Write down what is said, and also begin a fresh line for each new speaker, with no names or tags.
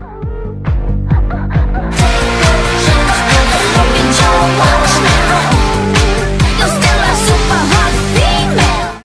Oh.